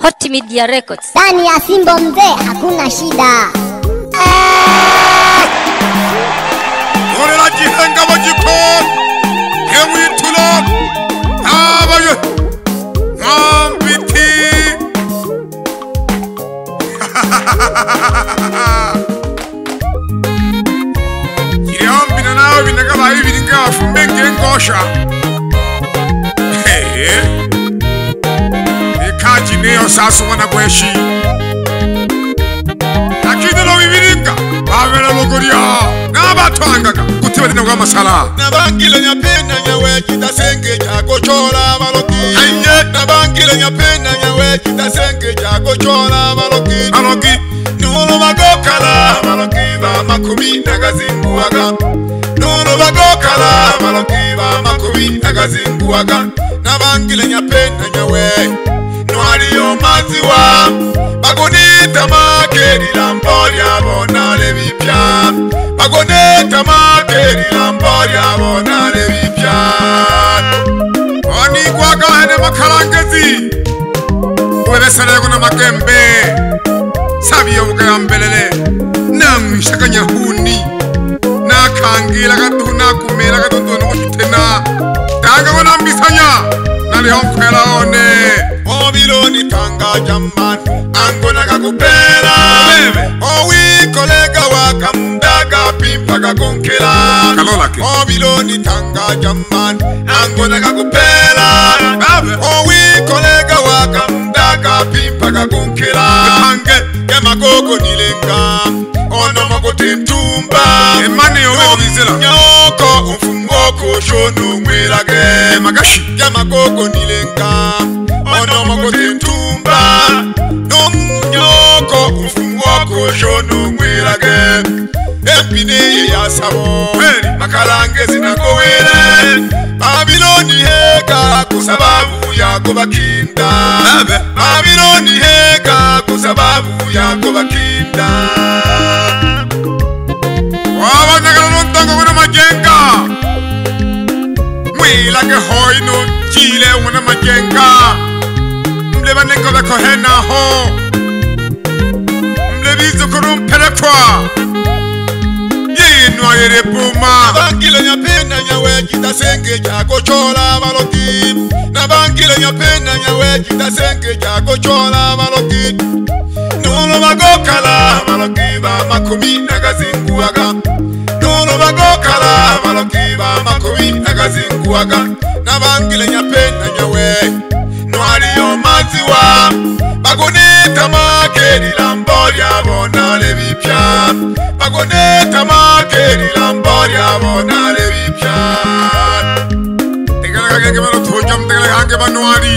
Hot Media Records. Ndani ya Simbo mzee hakuna shida. Korera gihenga bagiko yewitula abaye ambiti kirambina nawe binaga bayi e biringa bafumbenge ngosha. Hey. chineo sasu wana kweshi Akine lo vivirika Pavela lo kuria Na batu angaka Kutiba dina kwa masala Na bangile nya pena nya we Kita senge chako chola maloki Anye Na bangile nya pena nya we Kita senge chako chola maloki Maloki Nuno magokala Maloki ba makumi Nagazingu waga Nuno magokala Maloki ba makumi Nagazingu waga Na bangile nya pena nya we Nuno magokala ariyo maziwa bagoneta makerira mbo ryabo nare bipya bagoneta makerira mbo ryabo nare bipya oni kwagahane makarangezi webesereko na makembe sabiyo bugayambelele namwishakanyahuni nakangira gatuna kumera gatondono gochitena tanga gonambisanya abyokwela one obiloni kanga jamman angonaka kupela owikolega wakamdaga pimpaga konkela obiloni kanga jamman angonaka kupela owikolega wakamdaga pimpaga konkela kemakoko nilenga onomokotentumba nyoko umfum kosho nungwira ke makashika makoko nilenka ona makoti ntumba nomnyoko ufungwa kosho nungwira ke empine yasabo hey. makalange zinakowele babiloni heka kusababu yako bakinda babiloni heka kusababu yako bakinda wabanyagana nontango kuna majenga la ke hoino chile una machenka mle bane ko ba khena ho mle bizo ko rum pela kwa ye no ayere puma bangile nya pena nya we kita senge ja ko chola baloki na bangile nya pena nya we kita senge ja ko chola baloki no lo ba ko kala baloki ba makumi na gazingu aga nokiba makubi agazinguaga nabangile nyapena nyawe nwaliyo maziwa bagoneta makeri lambo lyabona lebipya bagoneta makeri lambo lyabona lebipya tegelekagenge banotuja mutegelekange banwari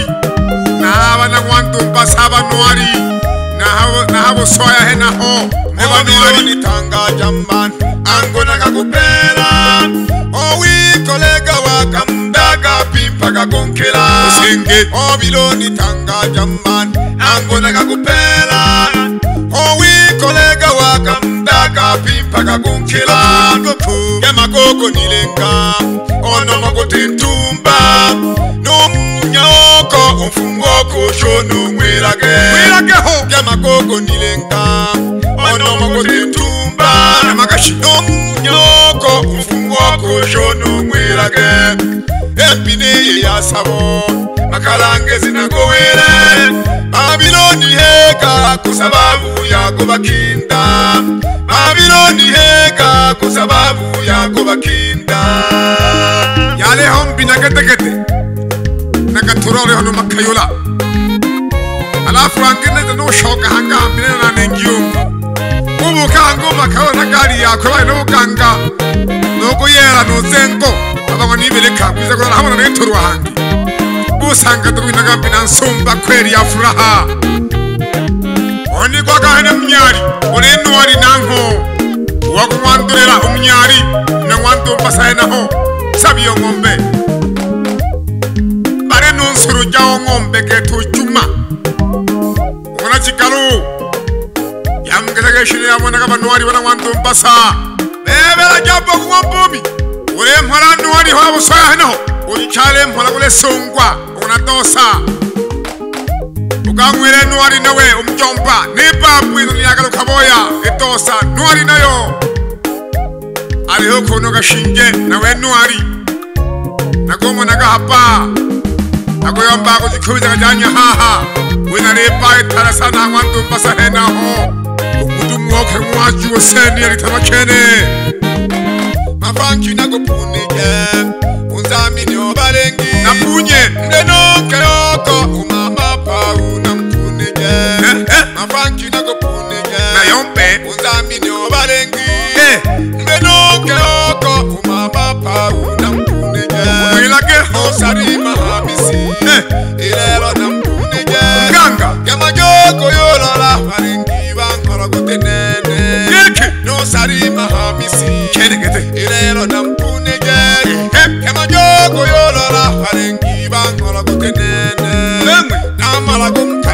naba nagwantu mpasa banwari nahabosoyahe naho nebanwari nitanga jamban angonakakupea kamda kapimpa kakonkela osenge obiloni tanga jamman angona kakuphela owikolega wakamda kapimpa kakonkela emakoko nilenga onomakotintumba nomnyoko omfungokosho nongwelake yamakokonilengka onomakotintumba nomakashi nom shoshona umwirage empiniye yasabo makarange zinagowere babironi hega kusa bavuyago bakinda babironi hega kusa bavuyago bakinda yaleho mbi nagategete nagaturore hono makayula alafu angeneze n'ubushoboka hangambire nanengiyumva ubukangumva kabona gari yakwe bari n'ubuganga nokuyera nosenko abanga nibele khakwiza kona hamana nethuru hangi busanga tukwina kapina nsumba kweli ya furaha oni kwa kahana mnyari ole nwari nango wakumwandulela umnyari na mwandu basaye naho sabiyo ngombe bare nunsuru jao ngombe ketu chuma ona chikalu yamgelegeshini yamwana kapa nwari wana mwandu mbasa Thank bebera jabo kuwa bumi ule mwala nuwani hwa buswaya hino uchale mwala kule sungwa una dosa ugangwile nuwani nawe umjomba ni babu ino ni agalu kaboya itosa nuwani nayo alihuku nuga shinge nawe nuwani nagumu naga hapa nagoyomba kujikubiza kajanya haha winaripa itarasa na wantu mbasa henaho oh mwoke mwaji weseni yalitabakene mafanki nakupunike unzamini obalengi napunye mdeno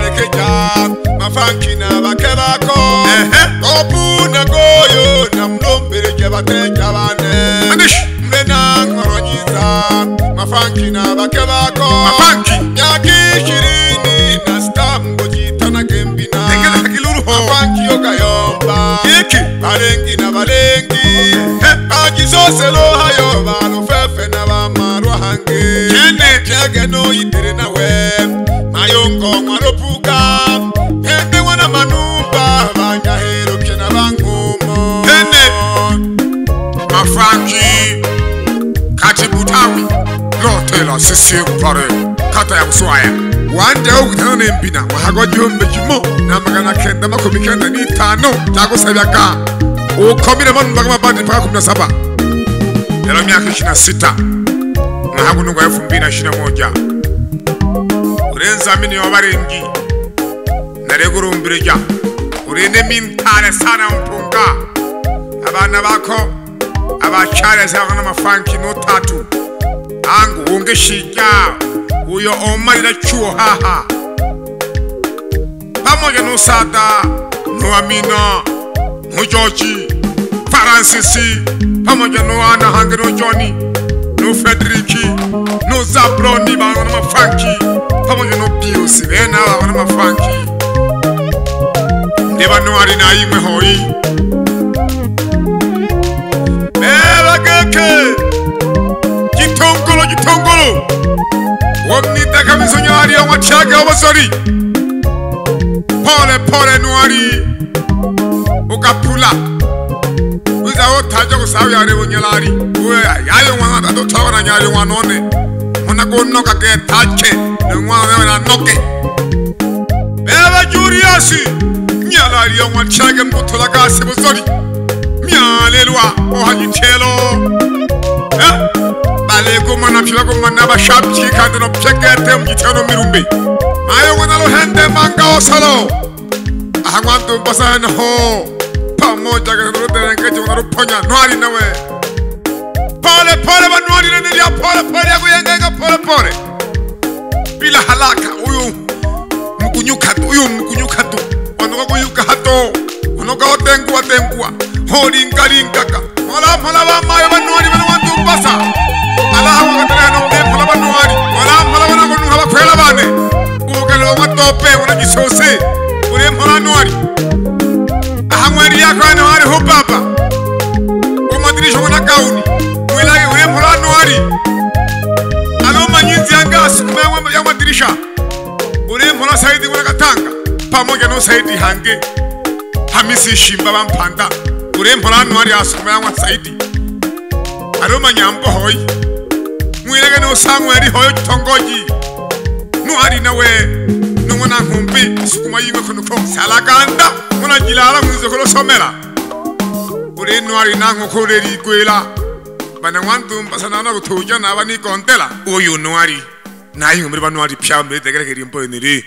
barekeja mafankina vake vako kobuna goyo na mulombereje vateja vane mrena ngoronyiza mafankina vake vako myaka ishirini na sitambo jitana gembina mafanki yogayomba varengi na varengi aji zose lohayo vanofefe na vamarwa hange jene jagenoyitere nawe mayongo mwaropuka hendewo na manumba banyaherukye na bankumo tene mafanki kati butawi lotela sisie mpare kata ya mswaya wanje wo kutana nembina wahaga igihumbi kimo na magana kenda makumi kenda n'itanu byagusabyaga ukomire manumbaga amabandi mpaka kumi na saba yalo miaka ishirini sita mwahagu nunga elfu mbili na ishirini na moja urenza milioni warengi naregurumbirirya urinde mintane sana mpunga abana bako abacareza bakana amafanki notatu angu ungeshija uyo omalira chuo haha pamoja nosada noamina nojoji faransisi pamoja noana hange nojoni nofederiki nozabroni bakana mafanki pamwe nobiusi venava vana mafangi nevanoari naimwe hoi mevageke chitongolo chitongolo wonitakamisonyavari yamwatiake wavosori pole pole nuari ukapula uzawotaja kusaviarevonyalari uyayayo mwanatatotavananyari wanone munakunokake tache nangwaga bena noke beba juriase nyalaria ngwantšhake mothola ka sebotsodi mialelwa ohanyithelo e baleko manaphila ko ngwanna bashapi kandeno pšhekete mothano merumbe maye go na lohente manka osalo aga ngwanto mpasaenego pamo jakaeroteenke jeo na rophonya nwari nawe pale pale banwari pholinkalinkaka mala mala ba maya ba nwa di ba nwa tu basa ala ha ka tla no ke mala ba nwa di mala mala ba nwa ha ba khwela ba ne ko ka lo ma tope wona di so se pure mala nwa di a ha ngwa ri ya ka nwa ri ho papa o ma di jona ka u ni we la ye e, mala nwa di ala ma nyi ti anga su ma ngwa ya ma dirisha pure mala saidi wona ka tanga pamoja no saidi hange hamisi shimba ba mpanda kure mpara hano hari hasukuma yanywa saidi hariho manyambo hoyi mwirege niho usanga yarihoyo gitongoyi nuhari nawe numwe na nkumbi isukuma yiwe kuntu kose haraganda munagirara mwize kurosomera uri ntwari na nkokore rigwera bana nkwandumba sa nawe nagutuja naba nigondera uyu ntwari nayo muri ba ntwari pya mbere degeregeri mbonyere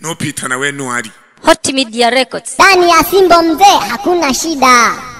nupitana we ntwari Hot Media Records. Ndani ya Simbo mzee hakuna shida.